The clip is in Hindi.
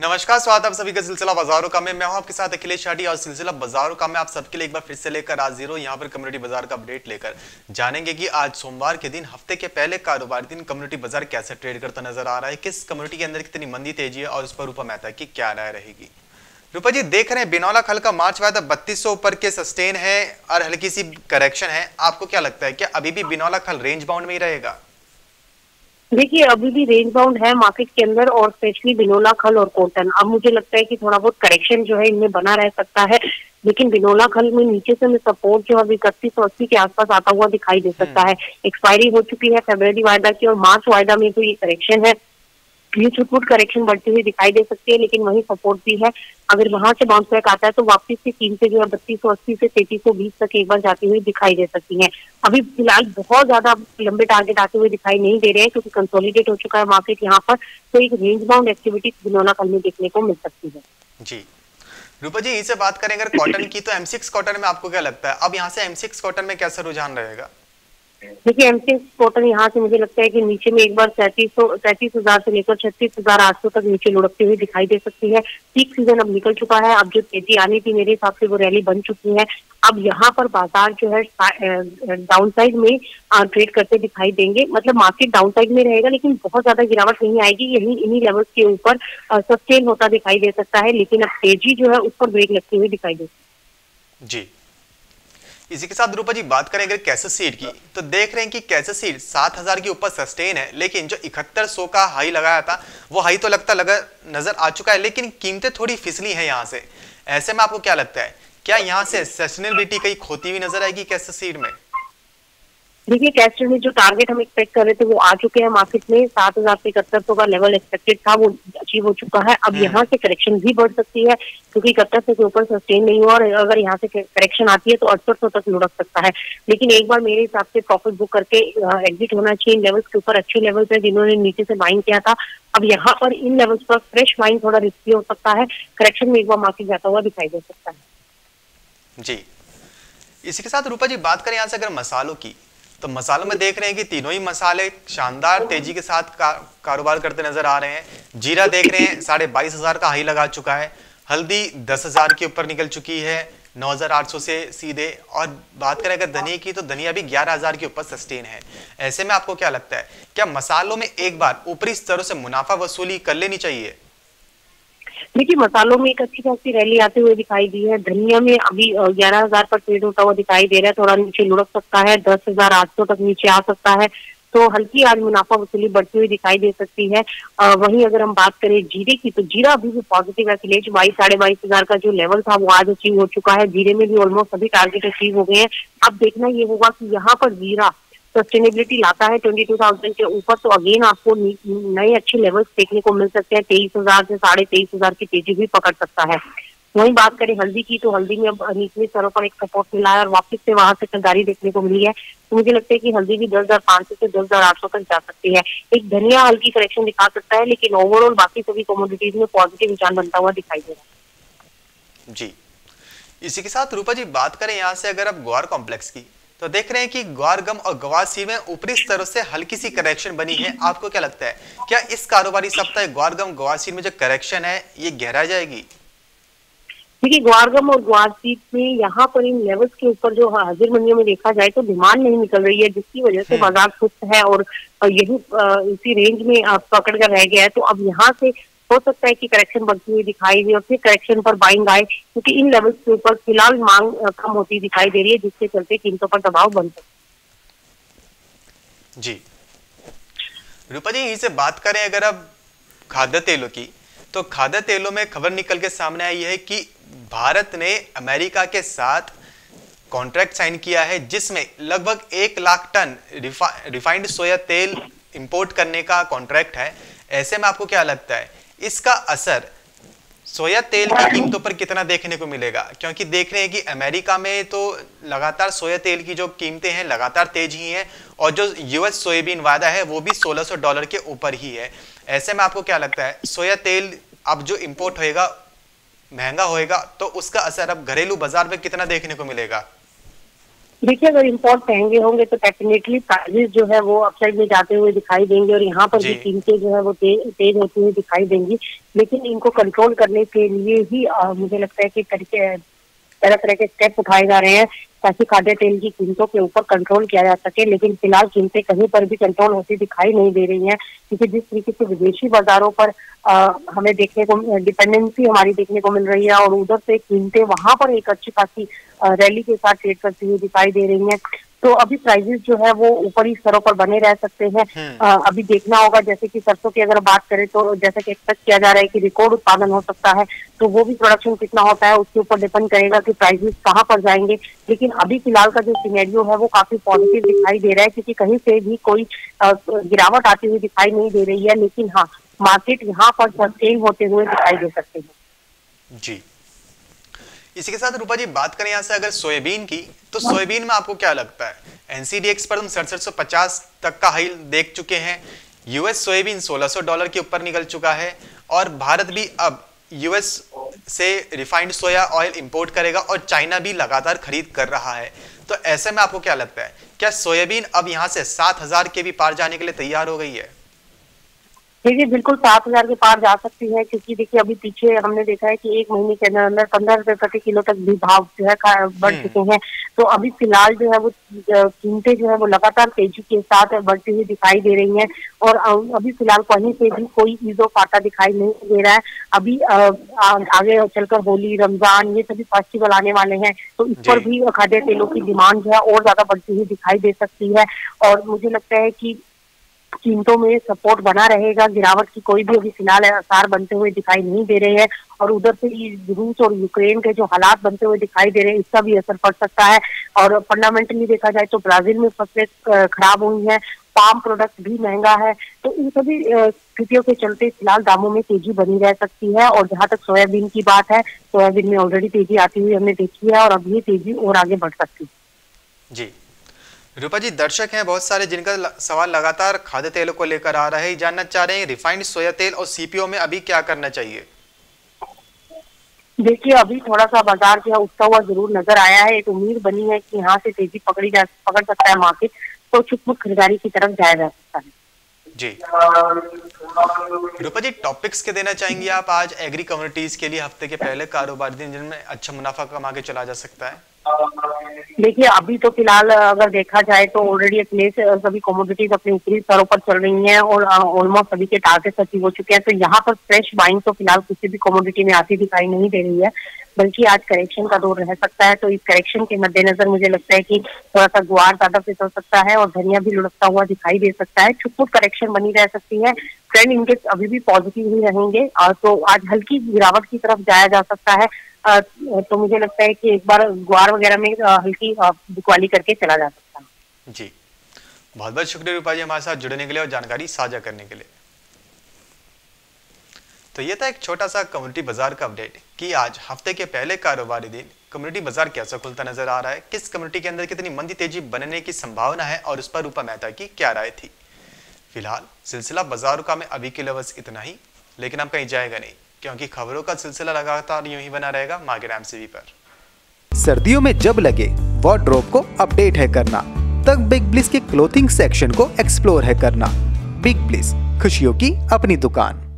नमस्कार, स्वागत आप सभी का सिलसिला बाजारों का मैं। मैं हूँ आपके साथ अखिलेश शाटी और सिलसिला बाजारों का मैं आप सबके लिए एक बार फिर से लेकर आज ज़ीरो, यहाँ पर कम्युनिटी बाज़ार का अपडेट लेकर। जानेंगे कि आज सोमवार के दिन, हफ़्ते के पहले कारोबारी दिन, कम्युनिटी बाज़ार कैसे ट्रेड करता नज़र आ रहा है, किस कम्युनिटी के अंदर कितनी मंदी तेज़ी है और उस पर रूपा मेहता की क्या राय रहेगी। रूपा जी, देख रहे हैं, बिनौला खल का मार्च वायदा बत्तीस ऊपर के सस्टेन है और हल्की सी करेक्शन है। आपको क्या लगता है, क्या अभी भी बिनौला खल रेंज बाउंड में ही रहेगा? देखिए अभी भी रेंज बाउंड है मार्केट के अंदर और स्पेशली बिनोला खल और कॉटन अब मुझे लगता है कि थोड़ा बहुत करेक्शन जो है इनमें बना रह सकता है लेकिन बिनोला खल में नीचे से में सपोर्ट जो अभी इकतीस सौ अस्सी के आसपास आता हुआ दिखाई दे सकता हम्म। है. एक्सपायरी हो चुकी है फेब्रवरी वायदा की और मार्च वायदा में तो ये करेक्शन है. ये छुटपुट करेक्शन बढ़ती हुई दिखाई दे सकती है, लेकिन वही सपोर्ट भी है। अगर वहाँ से बाउंस बैक आता है तो वापस से कीमतें जो है, बत्तीस सौ अस्सी से तैतीस सौ बीस तक एक बार जाती हुई दिखाई दे सकती है। अभी फ़िलहाल बहुत ज़्यादा लंबे टारगेट आते हुए दिखाई नहीं दे रहे हैं, क्योंकि कंसोलिडेट हो चुका है मार्केट यहाँ पर तो एक रेंज बाउंड एक्टिविटी बिनौला कल में देखने को मिल सकती है। जी। रूपा जी इसे बात करें, अगर कॉटन की तो M6 कॉटन में आपको क्या लगता है? अब यहाँ से M6 कॉटन में कैसा रुझान रहेगा? देखिए एमसी कॉटन यहाँ से मुझे लगता है कि नीचे में एक बार सैंतीस सौ सैंतीस हज़ार से लेकर छत्तीस हज़ार आठ सौ तक नीचे लुढ़कती हुई दिखाई दे सकती है। पीक सीज़न अब निकल चुका है। अब जो तेज़ी आनी थी मेरे हिसाब से वो रैली बन चुकी है। अब यहाँ पर बाज़ार जो है डाउन साइड में ट्रेड करते दिखाई देंगे। मतलब मार्केट डाउन साइड में रहेगा, लेकिन बहुत ज़्यादा गिरावट नहीं आएगी। यही, इन्हीं लेवल्स के ऊपर सस्टेन होता दिखाई दे सकता है। लेकिन अब तेज़ी जो है, उस पर ब्रेक लगती हुई दिखाई देगी जी। इसी के साथ रूपा जी बात करें अगर कैसे सीट की तो देख रहे हैं कि कैसे सीट सात हज़ार के ऊपर सस्टेन है, लेकिन जो इकहत्तर सौ का हाई लगाया था, वो हाई तो लगता लगा नज़र आ चुका है, लेकिन कीमतें थोड़ी फिसली है यहाँ से। ऐसे में आपको क्या लगता है? क्या यहाँ से सस्टेनेबिलिटी कहीं खोती हुई नज़र आएगी कैसे सीड में? देखिए कैस्टर में जो टारगेट हम एक्सपेक्ट कर रहे थे वो आ चुके हैं मार्केट में। सात हज़ार से इकहत्तर सौ का लेवल एक्सपेक्टेड था वो अचीव हो चुका है। अब हम्म। यहाँ से करेक्शन भी बढ़ सकती है क्योंकि इकहत्तर सौ के ऊपर सस्टेन नहीं हुआ और अगर यहाँ से करेक्शन आती है तो अड़सठ सौ तक लुढ़क सकता है। लेकिन एक बार मेरे हिसाब से प्रॉफिट बुक करके एग्जिट होना चाहिए इन लेवल्स के ऊपर अच्छे लेवल पे जिन्होंने नीचे से बाइंग किया था। अब यहाँ पर इन लेवल्स पर फ्रेश माइंड थोड़ा रिस्की हो सकता है। करेक्शन में एक बार मार्केट जाता हुआ दिखाई दे सकता है। जी। इसी के साथ रूपा जी बात करें यहाँ से अगर मसालों की तो मसालों में देख रहे हैं कि तीनों ही मसाले शानदार तेज़ी के साथ का, कारोबार करते नज़र आ रहे हैं। जीरा देख रहे हैं साढ़े बाईस हज़ार का हाई लगा चुका है। हल्दी दस हज़ार के ऊपर निकल चुकी है नौ हज़ार आठ सौ से सीधे। और बात करें अगर धनिया की तो धनिया भी ग्यारह हज़ार के ऊपर सस्टेन है। ऐसे में आपको क्या लगता है क्या मसालों में एक बार ऊपरी स्तरों से मुनाफा वसूली कर लेनी चाहिए? देखिए मसालों में एक अच्छी खासी रैली आते हुए दिखाई दी है। धनिया में अभी ग्यारह हज़ार पर ट्रेड होता हुआ दिखाई दे रहा है। थोड़ा नीचे लुढ़क सकता है। दस हज़ार आठ सौ तक नीचे आ सकता है। तो हल्की आज मुनाफा वसूली बढ़ती हुई दिखाई दे सकती है। आ, वहीं अगर हम बात करें जीरे की तो जीरा अभी भी पॉजिटिव है। किलेज बाईस साढ़े बाईस हज़ार का जो लेवल था वो आज अचीव हो चुका है। जीरे में भी ऑलमोस्ट सभी टारगेट अचीव हो गए हैं। अब देखना ये होगा कि यहाँ पर जीरा सस्टेनेबिलिटी लाता है ट्वेंटी टू थाउज़ेंड के ऊपर तो अगेन आपको नए अच्छे लेवल्स देखने को मिल सकते हैं। तेईस हज़ार से साढ़े तेईस हज़ार की तेज़ी भी पकड़ सकता है। वहीं बात करें, हल्दी की तो हल्दी में अब निचले स्तरों पर एक सपोर्ट मिला है और वापस से वहाँ से खरीदारी देखने को मिली है। तो मुझे लगता है कि हल्दी भी दस हज़ार पाँच सौ से दस हज़ार आठ सौ तक जा सकती है। एक धनिया हल्की करेक्शन दिखा सकता है, लेकिन ओवरऑल बाकी सभी कमोडिटीज में पॉजिटिव निशान बनता हुआ दिखाई दे रहा है। जी। इसी के साथ रूपा जी, बात करें यहाँ से अगर अब ग्वार कॉम्प्लेक्स की तो देख रहे हैं कि ग्वारगम और गवासी में ऊपरी स्तरों से हल्की सी करेक्शन बनी है। आपको क्या लगता है? क्या इस कारोबारी सप्ताह ग्वारगम गवासी में जो करेक्शन है ये गहरा जाएगी? देखिए ग्वारगम और ग्वारसीट में यहाँ पर इन लेवल्स के ऊपर जो हाजिर मंडियों में देखा जाए तो डिमांड नहीं निकल रही है जिसकी वजह से हम्म। बाज़ार सुस्त है और यही इसी रेंज में पकड़ कर रह गया है। तो अब यहाँ से हो सकता है कि करेक्शन बढ़ती हुई दिखाई दे और फिर करेक्शन पर बाइंग आए क्योंकि इन लेवल्स के ऊपर फ़िलहाल मांग कम होती दिखाई दे रही है जिसके चलते कीमतों पर दबाव बन सकता जी। रूपा जी इसे बात करें अगर अब खाद्य तेलों की तो खाद्य तेलों में खबर निकल के सामने आई है कि भारत ने अमेरिका के साथ कॉन्ट्रैक्ट साइन किया है जिसमें लगभग एक लाख टन रिफा, रिफाइंड सोया तेल इंपोर्ट करने का कॉन्ट्रैक्ट है। ऐसे में आपको क्या लगता है? इसका असर सोया तेल की कीमतों पर कितना देखने को मिलेगा? क्योंकि देख रहे हैं कि अमेरिका में तो लगातार सोया तेल की जो कीमतें हैं, लगातार तेज ही हैं, और जो यूएस सोयाबीन वादा है, वो भी 1600 डॉलर के ऊपर ही है। ऐसे में आपको क्या लगता है, सोया तेल अब जो इंपोर्ट होएगा, महँगा होएगा तो उसका असर अब घरेलू बाज़ार में कितना देखने को मिलेगा? देखिए अगर इम्पोर्ट महँगे होंगे तो डेफिनेटली प्राइजेस जो है वो अपसाइड में जाते हुए दिखाई देंगे और यहाँ पर भी कीमतें जो है वो ते, तेज होती हुई दिखाई देंगी। लेकिन इनको कंट्रोल करने के लिए ही आ, मुझे लगता है कि तरीके तरह तरह के स्टेप उठाए जा रहे हैं ताकि खाद्य तेल की कीमतों के ऊपर कंट्रोल किया जा सके। लेकिन फ़िलहाल कीमतें कहीं पर भी कंट्रोल होती दिखाई नहीं दे रही हैं क्योंकि जिस तरीके से विदेशी बाजारों पर आ, हमें देखने को डिपेंडेंसी हमारी देखने को मिल रही है और उधर से कीमतें वहाँ पर एक अच्छी खासी रैली के साथ ट्रेड करती हुई दिखाई दे रही है। तो अभी प्राइजेस जो है वो ऊपरी स्तरों पर बने रह सकते हैं। हम्म। अभी देखना होगा जैसे कि सरसों की अगर बात करें तो जैसे कि एक्सपेक्ट किया जा रहा है कि रिकॉर्ड उत्पादन हो सकता है तो वो भी प्रोडक्शन कितना होता है उसके ऊपर डिपेंड करेगा कि प्राइजेस कहाँ पर जाएँगे। लेकिन अभी फ़िलहाल का जो सीनेरियो है वो काफ़ी पॉजिटिव दिखाई दे रहा है क्योंकि कहीं से भी कोई गिरावट आती हुई दिखाई नहीं दे रही है। लेकिन हाँ मार्केट यहाँ पर सस्टेन होते हुए दिखाई दे सकते हैं। जी। इसी के साथ रूपा जी बात करें यहाँ से अगर सोयाबीन की तो सोयाबीन में आपको क्या लगता है? एनसीडीएक्स पर हम सड़सठ सौ पचास तक का हाई देख चुके हैं। यूएस सोयाबीन 1600 डॉलर के ऊपर निकल चुका है और भारत भी अब यूएस से रिफाइंड सोया ऑयल इंपोर्ट करेगा और चाइना भी लगातार खरीद कर रहा है। तो ऐसे में आपको क्या लगता है? क्या सोयाबीन अब यहाँ से सात हज़ार के भी पार जाने के लिए तैयार हो गई है? देखिए बिल्कुल सात हज़ार के पार जा सकती है क्योंकि देखिए अभी पीछे हमने देखा है कि एक महीने के अंदर अंदर पंद्रह रुपए प्रति किलो तक भी भाव जो है बढ़ हम्म। चुके हैं। तो अभी फ़िलहाल जो है वो कीमतें जो है वो लगातार तेज़ी के साथ बढ़ती हुई दिखाई दे रही हैं और अभी फ़िलहाल कहीं से भी कोई ईजो फाटा दिखाई नहीं दे रहा है। अभी आगे चलकर होली रमज़ान ये सभी फेस्टिवल आने वाले हैं तो इस पर भी खाद्य तेलों की डिमांड जो है और ज़्यादा बढ़ती हुई दिखाई दे सकती है। और मुझे लगता है की कीमतों में सपोर्ट बना रहेगा, गिरावट की कोई भी अभी फ़िलहाल आसार बनते हुए दिखाई नहीं दे रहे हैं और उधर से रूस और यूक्रेन के जो हालात बनते हुए दिखाई दे रहे हैं, इसका भी असर पड़ सकता है। और फंडामेंटली देखा जाए तो ब्राज़ील में फ़सलें खराब हुई हैं, पाम प्रोडक्ट भी महँगा है तो इन सभी स्थितियों के चलते फ़िलहाल दामों में तेज़ी बनी रह सकती है और जहाँ तक सोयाबीन की बात है, सोयाबीन में ऑलरेडी तेज़ी आती हुई हमने देखी है और अब ये तेज़ी और आगे बढ़ सकती है। जी। रूपा जी दर्शक हैं बहुत सारे जिनका सवाल लगातार खाद्य तेलों को लेकर आ रहा है। जानना चाह रहे हैं रिफाइंड सोया तेल और सीपीओ में अभी क्या करना चाहिए? देखिए अभी थोड़ा सा बाज़ार जो है उठता हुआ ज़रूर नज़र आया है। एक उम्मीद बनी है कि यहाँ से तेज़ी पकड़ी जा पकड़ सकता है मार्केट तो छुटमुट खरीदारी की तरफ़ जाया जा सकता है। जी। रूपा जी टॉपिक्स के देना चाहेंगे आप आज? एग्री कम्युनिटीज के लिए हफ़्ते के पहले कारोबारी दिन जिनमें अच्छा मुनाफा कमा के चला जा सकता है। देखिए, अभी तो फ़िलहाल अगर देखा जाए तो ऑलरेडी एटलीस्ट सभी कॉमोडिटीज अपने ऊपरी स्तरों पर चल रही हैं और ऑलमोस्ट सभी के टारगेट अचीव हो चुके हैं। तो यहाँ पर फ्रेश बाइंग तो फ़िलहाल किसी भी कॉमोडिटी में आती दिखाई नहीं दे रही है, बल्कि आज करेक्शन का दौर रह सकता है। तो इस करेक्शन के मद्देनजर मुझे लगता है कि थोड़ा सा गुआर ज़्यादा हो सकता है और धनिया भी लुढ़कता हुआ दिखाई दे सकता है। छुटपुट करेक्शन बनी रह सकती है। ट्रेंड इनके अभी भी पॉजिटिव ही रहेंगे। तो आज हल्की गिरावट की तरफ़ जाया जा सकता है। तो मुझे लगता है कि एक बार ग्वार वगैरह में हल्की बिकवाली करके चला जा सकता है। जी। बहुत बहुत शुक्रिया रूपा जी हमारे साथ जुड़ने के लिए और जानकारी साझा करने के लिए। तो ये था एक छोटा सा कम्युनिटी बाज़ार का अपडेट कि आज हफ़्ते के पहले कारोबारी दिन कम्युनिटी बाज़ार कैसा खुलता नज़र आ रहा है, किस कम्युनिटी के अंदर कितनी मंदी तेज़ी बनने की संभावना है और उस पर रूपा मेहता की क्या राय थी। फ़िलहाल सिलसिला बाजारों का में अभी के लिए इतना ही, लेकिन हम कहीं जाएगा नहीं। क्योंकि खबरों का सिलसिला लगातार यूँ ही बना रहेगा मागे सीवी पर। सर्दियों में जब लगे वार्ड्रोब को अपडेट है करना, तब बिग ब्लिस के क्लोथिंग सेक्शन को एक्सप्लोर है करना। बिग ब्लिस खुशियों की अपनी दुकान।